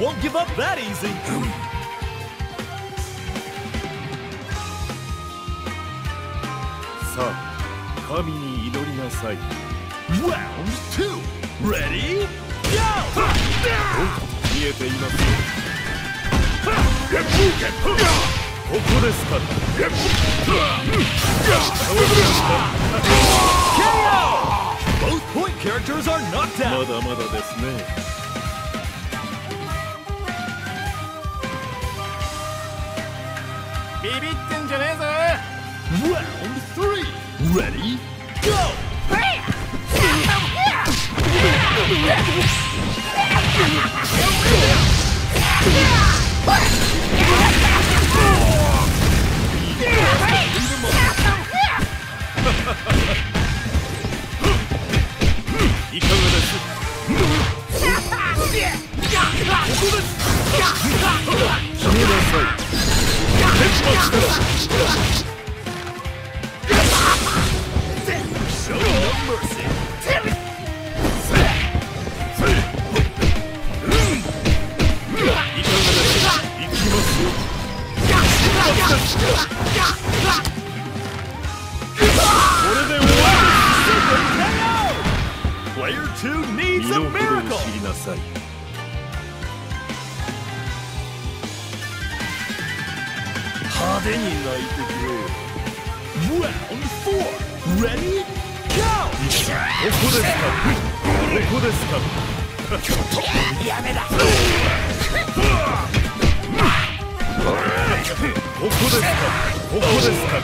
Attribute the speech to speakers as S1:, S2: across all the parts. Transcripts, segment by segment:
S1: won't give up that easy.
S2: さあ神に祈りなさい
S1: Round two. Ready? Go!
S2: 見えていますよここですか
S1: KO! Both point characters are knocked
S2: ま
S1: out.
S2: だまだですね
S1: Round three. Ready? Go! Show no mercy. Player two
S2: 身
S1: needs
S2: の
S1: a
S2: 程を Player 2 needs a miracle. 派手に泣いてくれよ
S1: Round four. Ready? Go!
S2: ここですか？ここですか？ここですか？ここですか？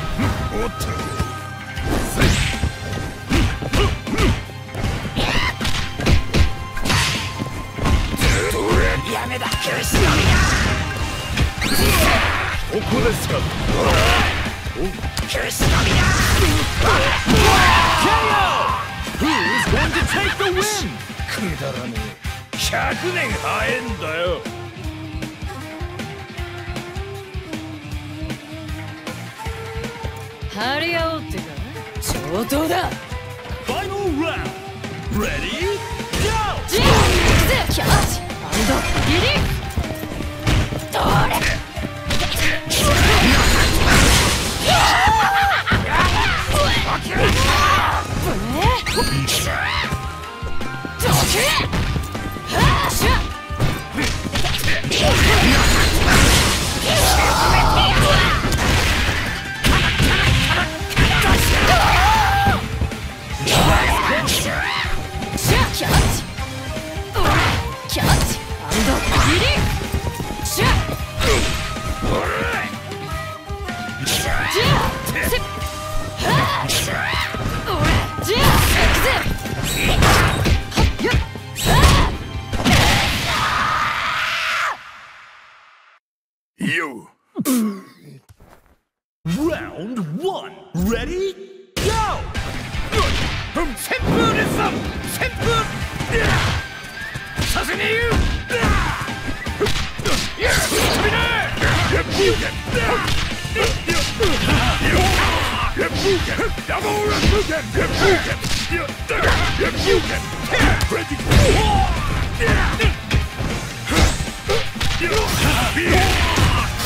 S2: おっとですか
S1: Who's going to take the win?
S2: くだらねえ100年早えんだよ
S3: 張り合おうってか上等だ
S1: Final round. Ready? Go!
S3: ジンクゼキャッチリリー
S2: You.
S1: Round one. Ready? Go!
S2: Temperism! Temper... Sasaniu! Double
S1: Refugen! Refugen! Refugen! Ready?
S2: Yeah!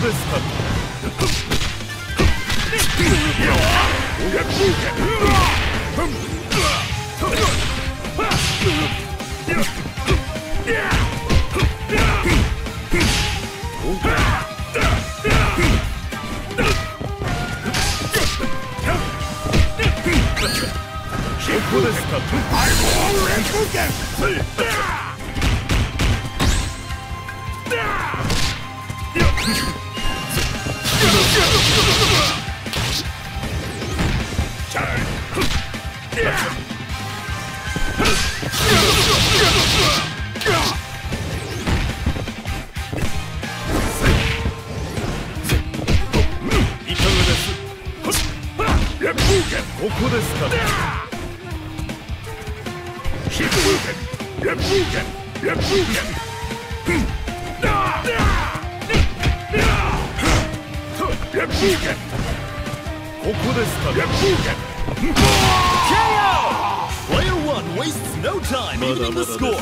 S2: ですかこここですか Keep moving! Get moving! Get moving! Get moving! ここですか Get moving!
S1: KO! Player 1 wastes no time evening the score!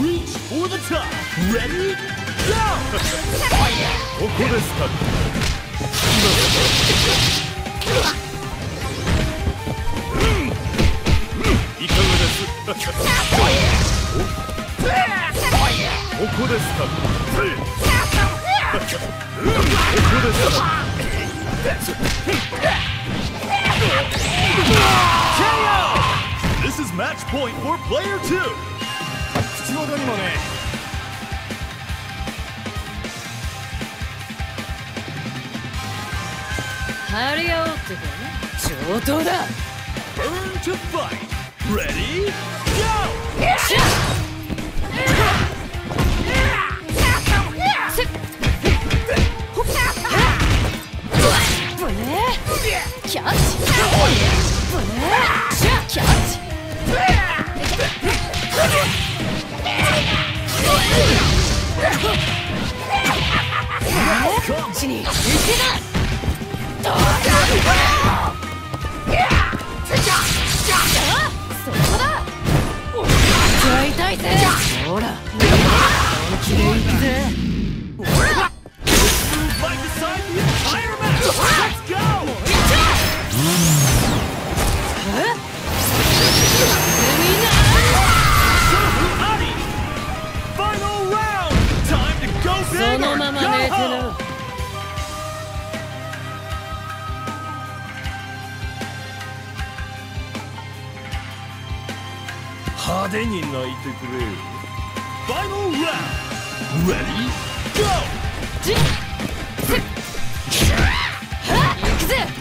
S1: Reach for the top! Ready?
S2: ここですか
S1: This is match point for player two.
S2: 口ほどにもね
S3: 張り合おうってか上等だ
S1: Burn to fight. Ready? Go!
S3: しゃせっぶねキャッチキャッチ地に行けだ痛い痛いぜほら本気で行くぜ
S2: 派手に泣いてくれ
S1: Final round! Ready? Go!
S3: じっせっはっ行くぜ